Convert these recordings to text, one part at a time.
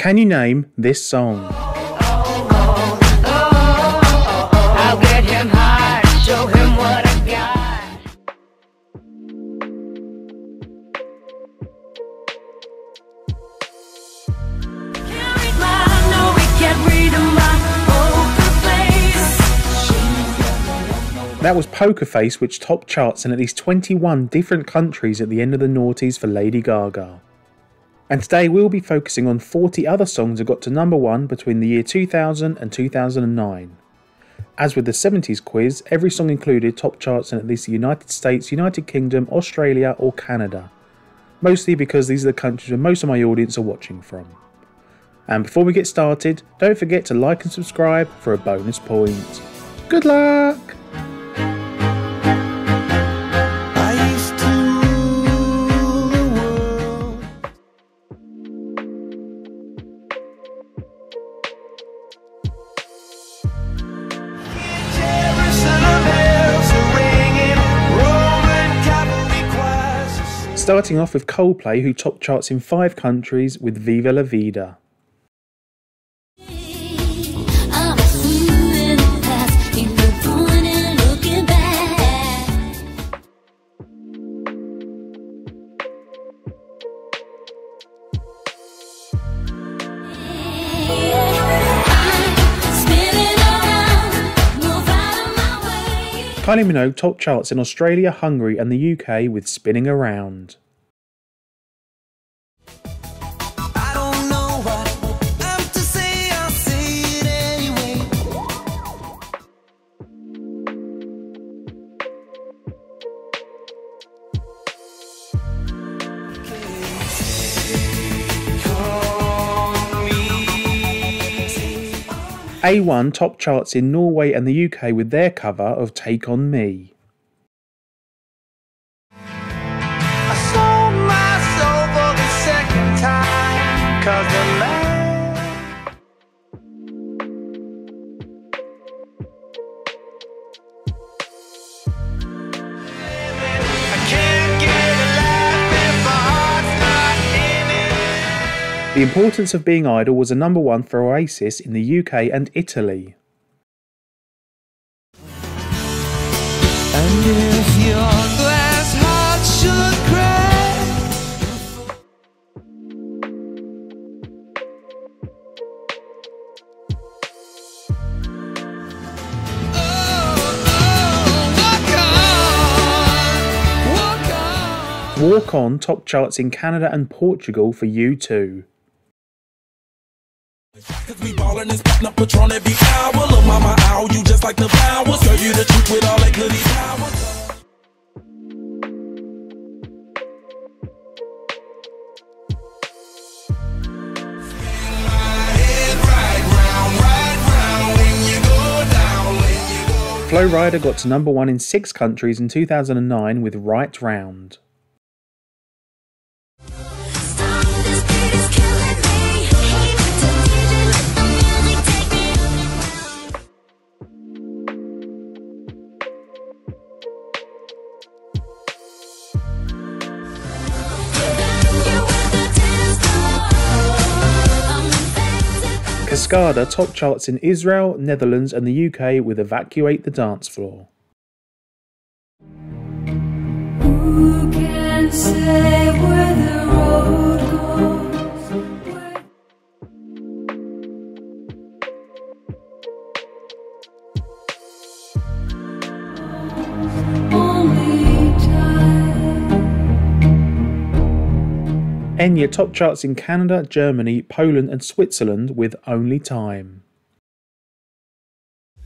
Can you name this song? I'll get him hard, show him what I got. Can't read my, no, we can't read my poker face. That was Poker Face, which topped charts in at least 21 different countries at the end of the noughties for Lady Gaga. And today we'll be focusing on 40 other songs that got to number one between the year 2000 and 2009. As with the 70s quiz, every song included top charts in at least the United States, United Kingdom, Australia, or Canada. Mostly because these are the countries where most of my audience are watching from. And before we get started, don't forget to like and subscribe for a bonus point. Good luck! Starting off with Coldplay, who topped charts in five countries with Viva La Vida. Kylie Minogue topped charts in Australia, Hungary, and the UK with Spinning Around. A1 topped charts in Norway and the UK with their cover of Take On Me. The Importance of Being Idle was a number one for Oasis in the UK and Italy. And if your glass heart should crack, walk on, walk on. Walk On topped charts in Canada and Portugal for U2. Cause we ballin' and spittin' up Patron every hour. Lil' mama owl, you just like the flower. Serve you the truth with all that goody power. Flo Rida got to number one in six countries in 2009 with Right Round. Cascada topped charts in Israel, Netherlands, and the UK with Evacuate the Dance Floor. Who can say where the road Enya top charts in Canada, Germany, Poland, and Switzerland with Only Time.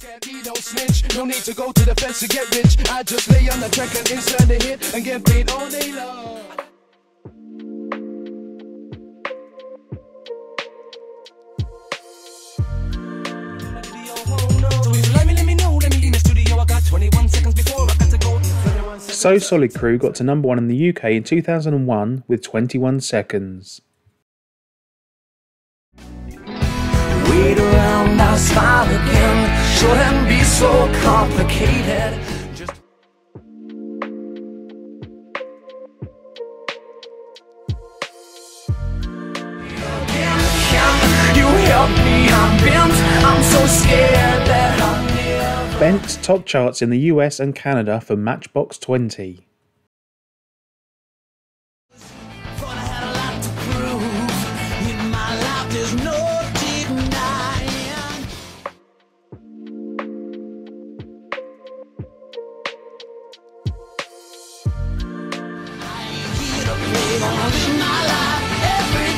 Can't be no snitch, no need to go to the fence to get rich. I just lay on the track and insert the hit and get paid all day long. Let me, let me know, let me in the studio. I got 21 seconds before I So Solid Crew got to number one in the UK in 2001 with 21 seconds. Can't me. I'm bent, I'm so scared that never. Bent top charts in the US and Canada for Matchbox 20. Thought I had a lot to prove. In my life, there's no denying. I ain't here to play, gonna live my life every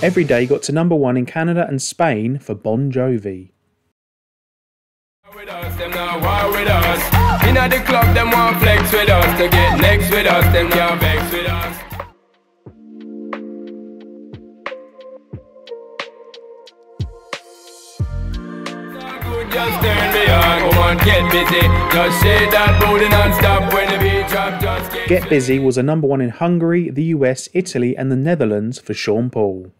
day. Every Day got to number one in Canada and Spain for Bon Jovi. Them war with us. The club, them want flex with us. To get next with us, them vex with us. Just turn me on, come on, get busy. Just shake that booty non-stop when the beat drop. Just get, Get Busy was a number one in Hungary, the US, Italy, and the Netherlands for Sean Paul.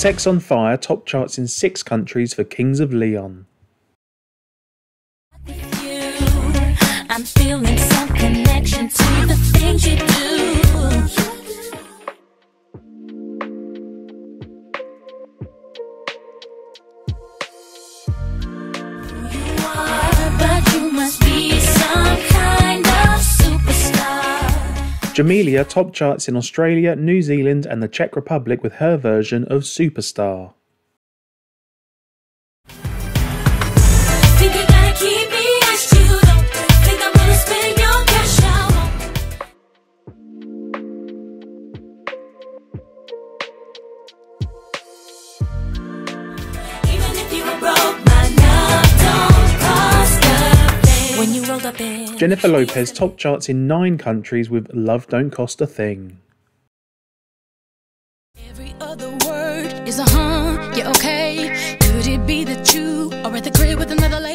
Sex on Fire top charts in six countries for Kings of Leon. I'm feeling some connection to the things you do. Jamelia topped charts in Australia, New Zealand, and the Czech Republic with her version of Superstar. Jennifer Lopez top charts in nine countries with Love Don't Cost a Thing. Every other word is a huh, yeah, okay. Could it be that you are at the with another lady?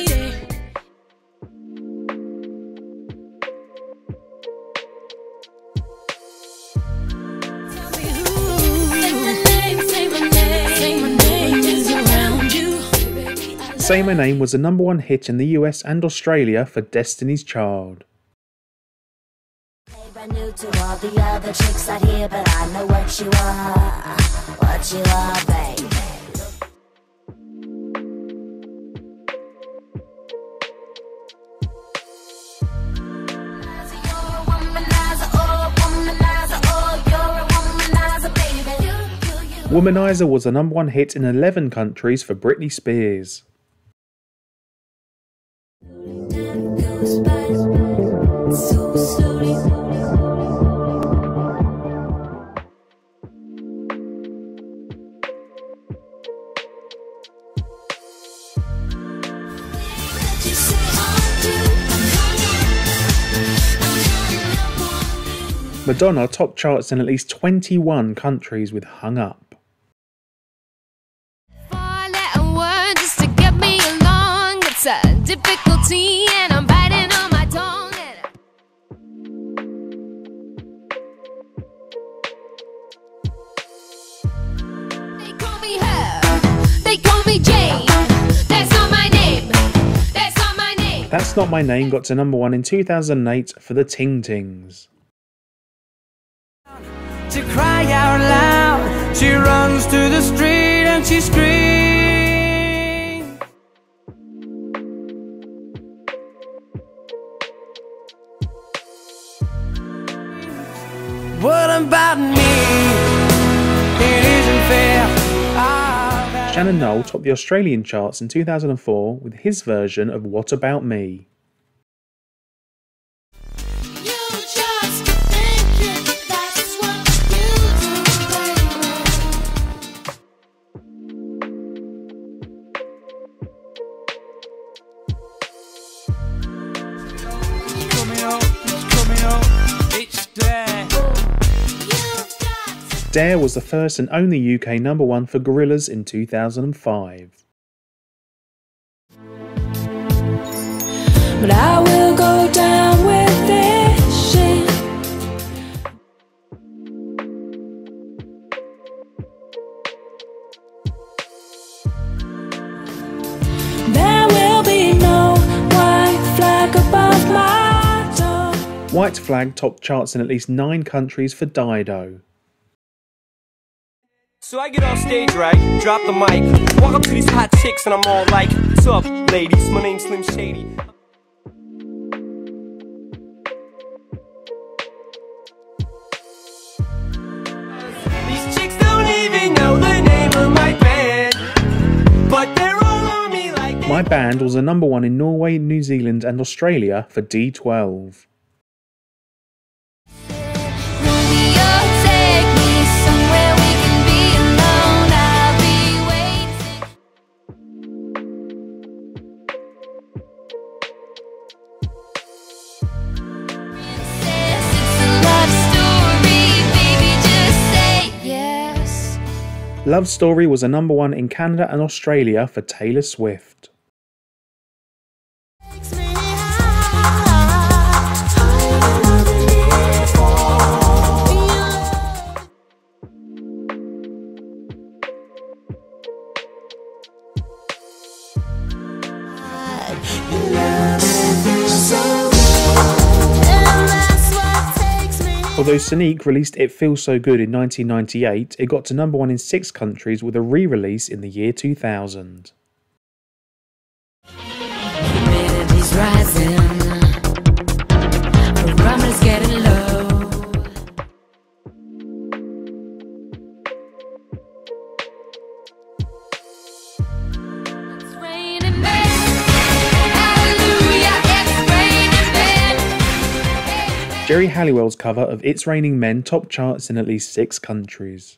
Say My Name was a number one hit in the US and Australia for Destiny's Child. New to all the other chicks out here, but I know what you are, what you are, baby. Womanizer was a number one hit in 11 countries for Britney Spears. Madonna top charts in at least 21 countries with Hung Up. Four letter word just to get me along. It's a difficulty, and I'm biting on my tongue. And They call me her, they call me Jane. That's not my name. That's not my name. That's Not My Name got to number one in 2008 for the Ting Tings. to cry out loud. She runs to the street and she screams. What about me? Shannon Noll topped the Australian charts in 2004 with his version of What About Me. Dare was the first and only UK number one for Gorillaz in 2005. White Flag topped charts in at least nine countries for Dido. So I get on stage, right? Drop the mic, walk up to these hot chicks, and I'm all like, What's up, ladies? My name's Slim Shady. These chicks don't even know the name of my band, but they're all on me like My Band was a number one in Norway, New Zealand, and Australia for D12. Love Story was a number one in Canada and Australia for Taylor Swift. Although Sonique released It Feels So Good in 1998, it got to number one in six countries with a re release in the year 2000. Geri Halliwell's cover of It's Raining Men topped charts in at least six countries.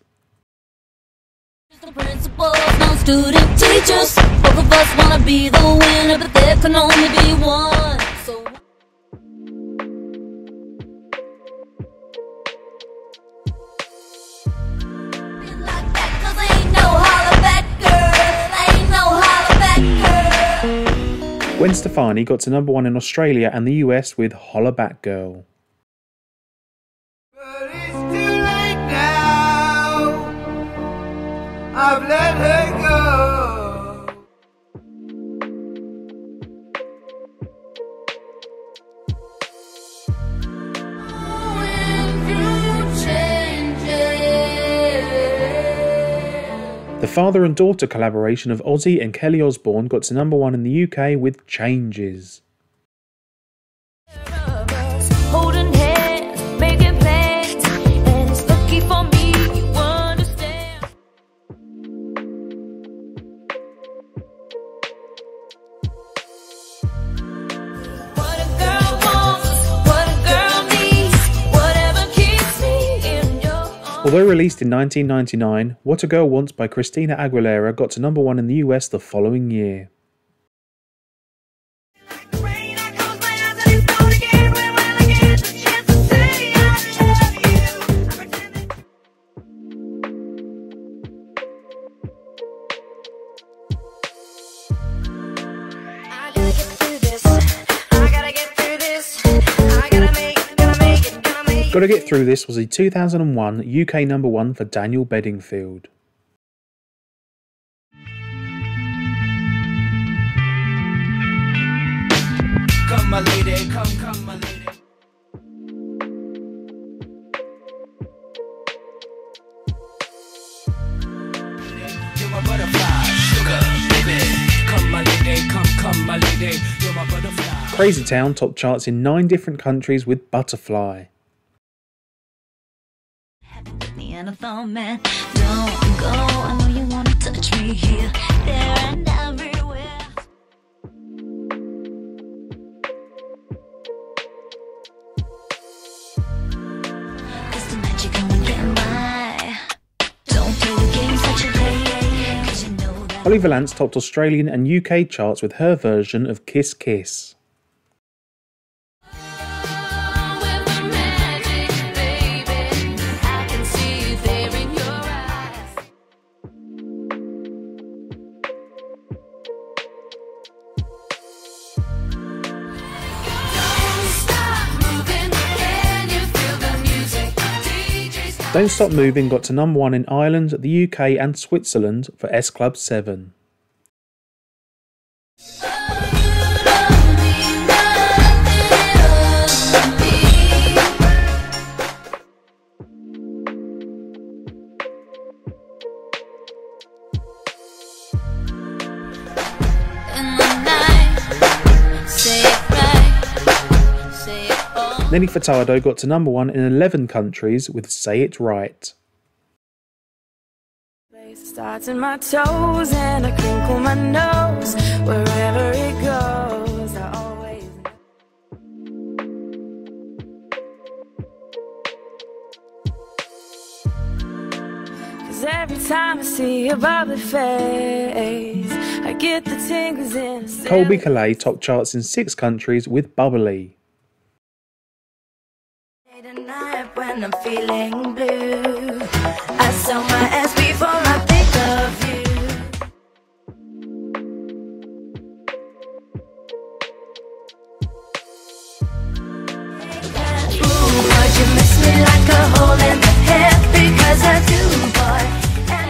The principals, no student teachers. Both of us wanna be the winner, but there can only be one. So Be like that, 'cause ain't no holler back girl. Ain't no holler back girl. Gwen Stefani got to number one in Australia and the US with Holla Back Girl. I've let her go. The father and daughter collaboration of Ozzy and Kelly Osbourne got to number one in the UK with Changes. Although released in 1999, What a Girl Wants by Christina Aguilera got to number one in the US the following year. Gotta Get Through This was a 2001 UK number one for Daniel Bedingfield. Come, my lady, come, come, my lady. You're my butterfly, sugar, baby. Come, my lady, come, come, my lady. You're my butterfly. Crazy Town topped charts in nine different countries with Butterfly. Man, don't go. I know you wanna touch me here, there, and everywhere. Cause tonight you're gonna get my. Don't play the games that you play, cause you know that. Valance topped Australian and UK charts with her version of Kiss Kiss. Don't Stop Moving got to number one in Ireland, the UK, and Switzerland for S Club 7. Nelly Furtado got to number one in 11 countries with Say It Right. Starts in my toes and I crinkle my nose wherever it goes. I always Cause every time I see your bubbly face, I get the tingles in Colbie Caillat top charts in six countries with Bubbly. When I'm feeling blue, I sell my ass before I think of you. Ooh.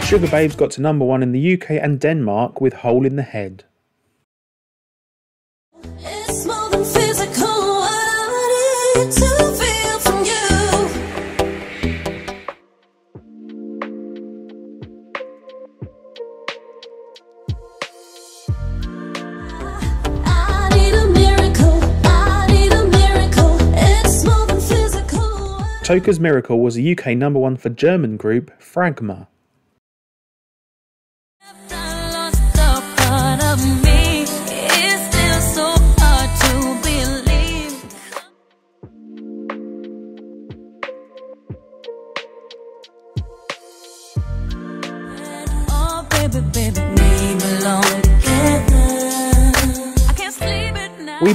Sugababes got to number one in the UK and Denmark with Hole in the Head. Toca's Miracle was a UK number one for German group Fragma.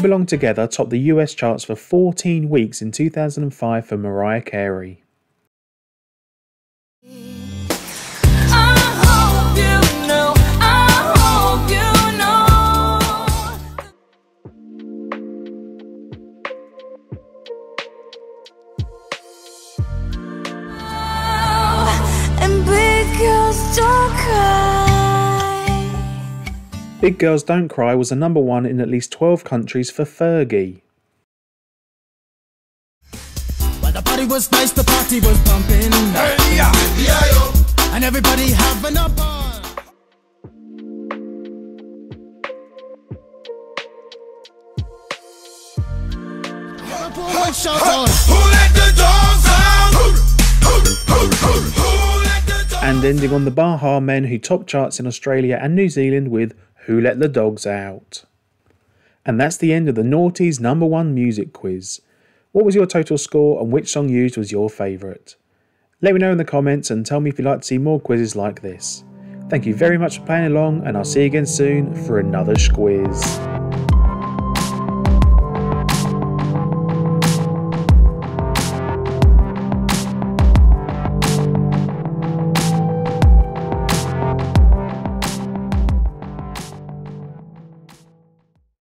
Belong Together topped the US charts for 14 weeks in 2005 for Mariah Carey. Big Girls Don't Cry was a number one in at least 12 countries for Fergie. Well, the party was nice, the party was pumping. And everybody having a ball. Liverpool would shout out. And ending on the Baha Men who top charts in Australia and New Zealand with Who Let the Dogs Out. And that's the end of the Naughties number one music quiz. What was your total score and which song used was your favourite? Let me know in the comments and tell me if you'd like to see more quizzes like this. Thank you very much for playing along and I'll see you again soon for another squiz.